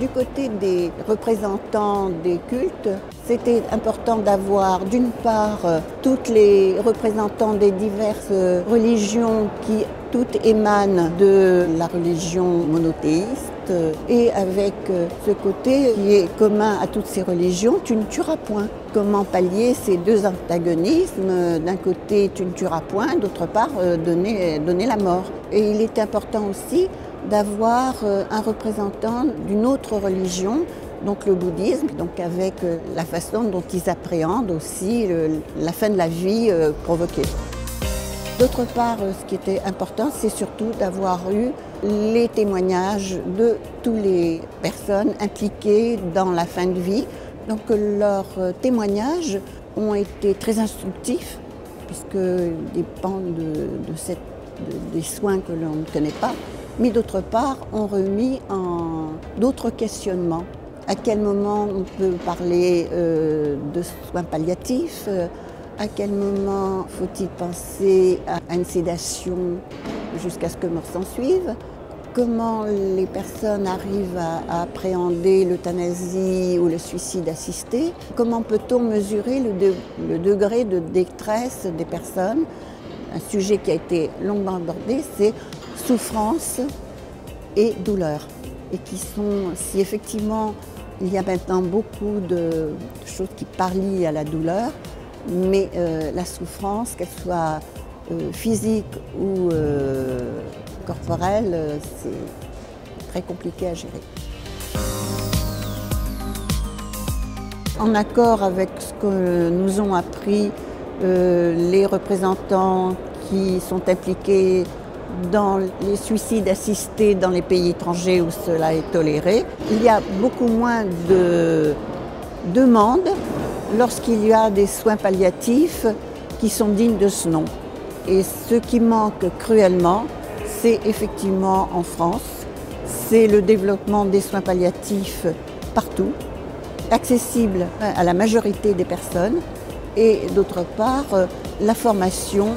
Du côté des représentants des cultes, c'était important d'avoir d'une part euh, toutes les représentants des diverses religions qui toutes émanent de la religion monothéiste euh, et avec euh, ce côté qui est commun à toutes ces religions, tu ne tueras point. Comment pallier ces deux antagonismes D'un côté, tu ne tueras point, d'autre part, donner la mort. Et il est important aussi d'avoir un représentant d'une autre religion donc le bouddhisme, donc avec euh, la façon dont ils appréhendent aussi la fin de la vie euh, provoquée. D'autre part, euh, ce qui était important, c'est surtout d'avoir eu les témoignages de toutes les personnes impliquées dans la fin de vie. Donc leurs témoignages ont été très instructifs, puisqu'ils dépendent de, des soins que l'on ne connaît pas, mais d'autre part ont remis en d'autres questionnements. À quel moment on peut parler euh, de soins palliatifs À quel moment faut-il penser à une sédation jusqu'à ce que mort s'en suive? Comment les personnes arrivent à, appréhender l'euthanasie ou le suicide assisté? Comment peut-on mesurer le, degré de détresse des personnes? Un sujet qui a été longuement abordé, c'est souffrance et douleur. Et qui sont, si effectivement il y a maintenant beaucoup de choses qui parlent à la douleur, mais euh, la souffrance, qu'elle soit euh, physique ou euh, corporelle, c'est très compliqué à gérer. En accord avec ce que nous ont appris les représentants qui sont impliqués dans les suicides assistés dans les pays étrangers où cela est toléré. Il y a beaucoup moins de demandes lorsqu'il y a des soins palliatifs qui sont dignes de ce nom. Et ce qui manque cruellement, c'est effectivement en France, c'est le développement des soins palliatifs partout, accessibles à la majorité des personnes, et d'autre part, la formation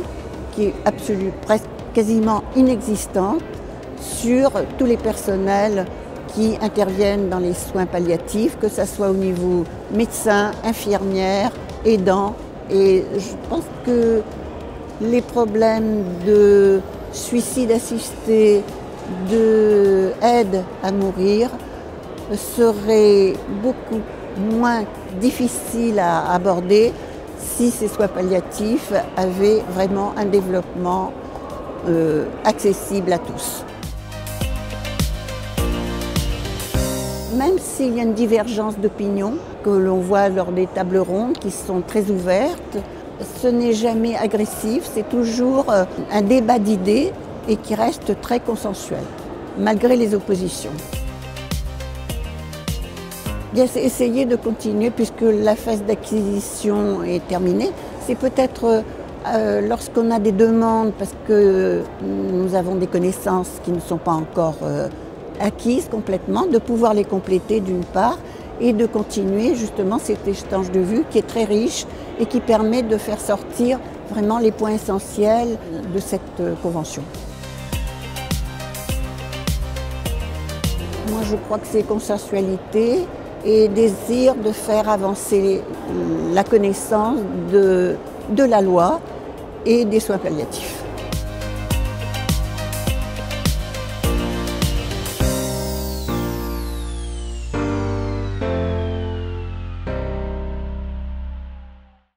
qui est absolue, presque quasiment inexistante sur tous les personnels qui interviennent dans les soins palliatifs, que ce soit au niveau médecin, infirmière, aidant. Et je pense que les problèmes de suicide assisté, de aide à mourir seraient beaucoup moins difficiles à aborder si ces soins palliatifs avaient vraiment un développement euh, accessible à tous. Même s'il y a une divergence d'opinion que l'on voit lors des tables rondes qui sont très ouvertes, ce n'est jamais agressif, c'est toujours euh, un débat d'idées et qui reste très consensuel, malgré les oppositions. Essayer de continuer, puisque la phase d'acquisition est terminée, c'est peut-être euh, euh, lorsqu'on a des demandes, parce que nous avons des connaissances qui ne sont pas encore euh, acquises complètement, de pouvoir les compléter d'une part et de continuer justement cet échange de vues qui est très riche et qui permet de faire sortir vraiment les points essentiels de cette euh, convention. Moi je crois que c'est consensualité et désir de faire avancer la connaissance de la loi et des soins palliatifs.